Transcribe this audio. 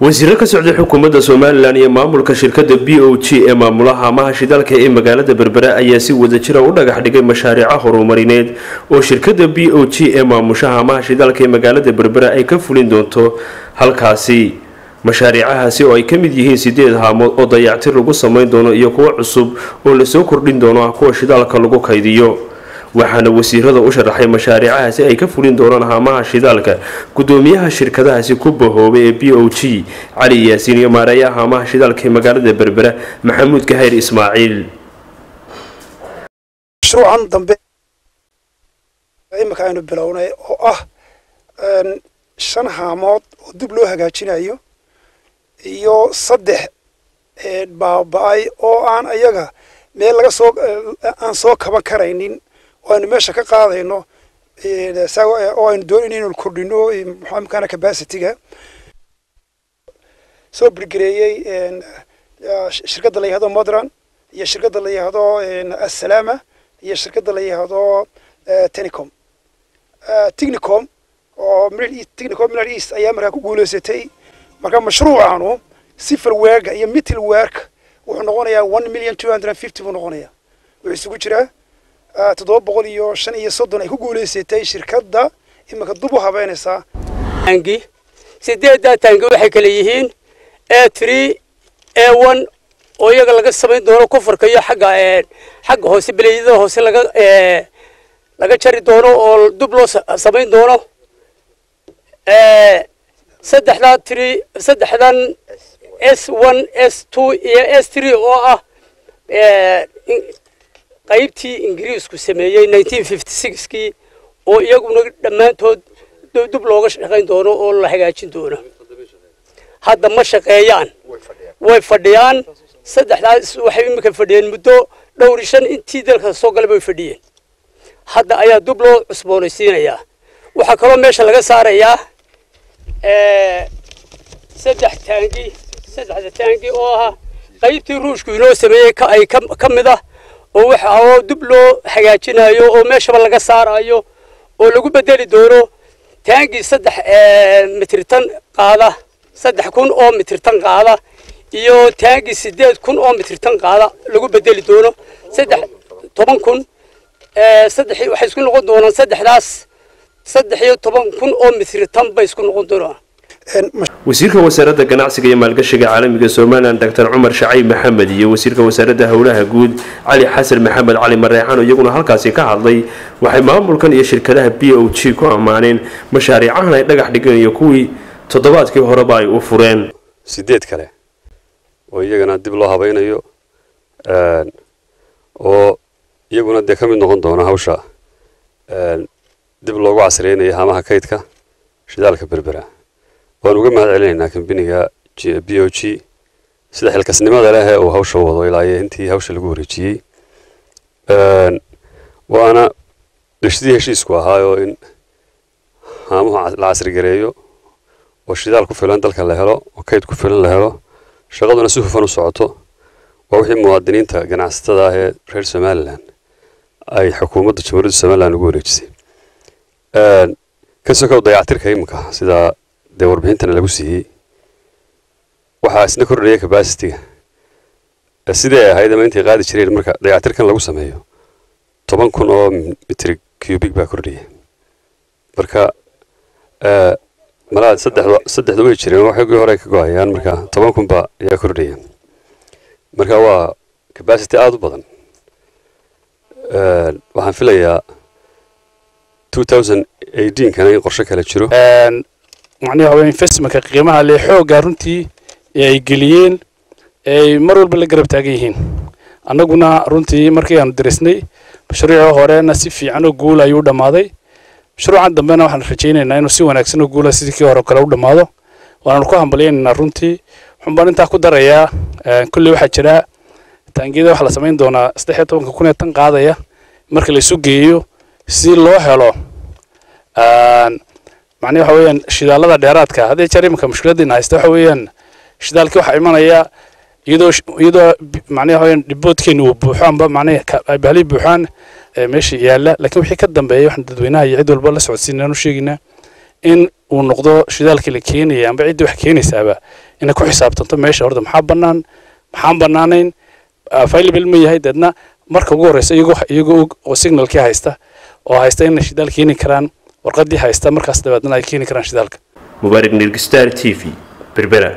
wasiiro ka socday xukuumadda somalilan iyo maamulka shirkadda b o g ee maamulaha amaha shidaalka ee magaalada berbera ayaa si wadajira u dhagax dhigay mashaariico horumarineed oo shirkadda b o g ee maamushaha amaha shidaalka ee magaalada berbera ay ka fulin doonto halkaasi. Mashaariicahaasi oo ay ka mid yihiin sideed haamood oo dayactir lagu samayn doono iyo kuwo cusub oo la soo kordhin doono ah kuwa shidaalka lagu kaydiyo waxaana wasiirada u sharaxay mashaariicahaasi ay ka fulin doonaan haamaha shidaalka. Gudoomiyaha shirkadahaasi ku bahoobay ee b o g cali yaasiin iyo maareeyaha haamaha shidaalka ee magaalada berbera maxamuud kahayr ismaaciil. Mashruucan dambe imika aynu bilownay oo ah shan haamood oo dib loo hagaajinayo iyo saddex baaba-ay oo aan ayaga meel laga soo aan soo kaban karaynin oo aynu meesha ka qaadayno oo aynu doonayno inaynu kordhino maxamkaana capacityga. Soo birgareeyey shirkadda la yihahdo modran iyo shirkadda la yihahdo assalama iyo shirkadda la yihahdo tenicom technicom oo technicom middle east ayaa markaa ku guulaysatay marka mashruucanu sifil weerka iyo middle weerka wuxuu noqonayaa one million two hundred and fifty buu noqonayaa. Wuxuu isugu jiraa toddoba boqol iyo shan iyo soddon ay ku guulaysatay shirkadda iminka dub u habeynaysaa taangi sideeddaa taangi waxay kale yihiin a three a one oo iyaga laga samayn doono kofarka iyo xagga xagga hoose beleeyada hoose laga laga jari doono oo dub loo samayn doono. Saddexdaa three saddexdan s one s two iyo s three oo ah qaybtii ingiriisku sameeyey sixkii oo iyaguna dhammaantood dub looga shaqayn doono oo la hagaajin doono. Hadda ma shaqeeyaan. Way fadhiyaan. Saddexdaas waxay imika fadhiyeen muddo dhowr shan intii dalka soo galay bay fadhiyeen. Hadda ayaa dub loo cusboonaysiinayaa. Waxaa kaloo meesha laga saarayaa saddex taangi saddexda taangi oo ah qaybtii ruushku inoo sameeyey ay ka mid ah waxa oo dib loo hagaajinayo oo meeshaba laga saarayo oo lagu bedeli doono taangii saddex mitritan qaada saddex kun oo mitritan qaada iyo taangii sideed kun oo mitritan qaada lagu bedeli doono saddex toban kun saddex waxay isku noqon doonaan saddexdaas saddex iyo toban kun oo mitritan bay isku noqon doonaan wasiirka wasaaradda ganacsiga iyo maalgashiga caalamiga somalilan doctor cumar shacayb maxamed iyo wasiirka wasaaradda howlaha guud cali xasan maxamed cali mareexan oo iyaguna halkaasi ka hadlay waxay maamulkan iyo shirkadaha b o g ku ammaaneen mashaariicahan ay dhagax dhigeen iyo kuwii toddobaadkii horeba ay u fureen. Sideed kale oo iyagana dib loo habaynayo oo iyaguna dee ka mid noqon doona hawsha dib loogu casriyeynayo haamaha kaydka shidaalka berbera waan uga mahad celinaynaa kambiniga b o g sida xilkasnimada leh uu hawsha wado ilaa intii hawsha lagu wareejiyey. Waana dhishidii heshiisku ahaayoo in haamuhu la casrigareeyo oo shidaal ku filan dalka la helo oo kayd ku filan la helo shaqaduna si hufan u socoto. Waa wixii muwaadiniinta ganacsatada ah ee reer somalilan ay xukuumadda jamhuuriyadda somalilan ugu wareejisay. Ka sokow dayactirka iminka sidaa dee warbixintana lagu siiyey. Waxaa isna kordhaya capacityga. Sidii ay ahayd ama intay qaadi jireen marka dayactirkan lagu sameeyo? Toban kun oo mitri cubic baa kordhaya marka malaa saddexda way jireen waxoogii hore ka go'ayaan marka toban kun baa ayaa kordhaya marka waa capacity aada u badan. Waxaan filayaa two thousand eighteenkana in qorshe kale jiro macnaha waxa investmentka qiimaha le xoogga runtii ee ay geliyeen ay mar walba la garab taagan yihiin. Annaguna runtii markii aanu darisnay mashruucii horena si fiican oo guul ayuu dhammaaday. Mashruucan dambena waxaan rajaynaynaa inuu si wanaagsan oo guula sidii hore kale u dhammaado. Waanaanu ku hambalyaynaynaa runtii. Waxaan baan intaa ku darayaa kulley waxaa jira. Taangiyada waxaa la samayn doonaa saddex iyo tobanka kun ee tan qaadaya. Marka la geeyo si loo helo macnihi waxa weeyaan shidaalada dheeraadka ah. hadday jeer imanka mushkiladdiina haysta waxa weeyaan shidaalkii waxaa imanaya iyadoo iyadoo macnaha waxa weeyaan dhiboodkeena uu buuxo amba macnaha bahli buuxaan meesha yaalla. Laakiin wixii ka dambeeya waxaan dadweynaha iyo cid walba la socodsiinaan u sheegaynaa in uu noqdo shidaalkii la keenaya amba ciddii wax keenaysaaba inay ku xisaabtanto meesha horta. Maxaa bannaan? Maxaan bannaanayn? Available ma yahay deedna marka ugu horreysa iyagoo iyagoo signalkii haysta oo haysta inay shidaal karaan warqadii haysta markaas dabeedna ay keeni karaan shidaalka. Mubaarig nirgistar t v berbera.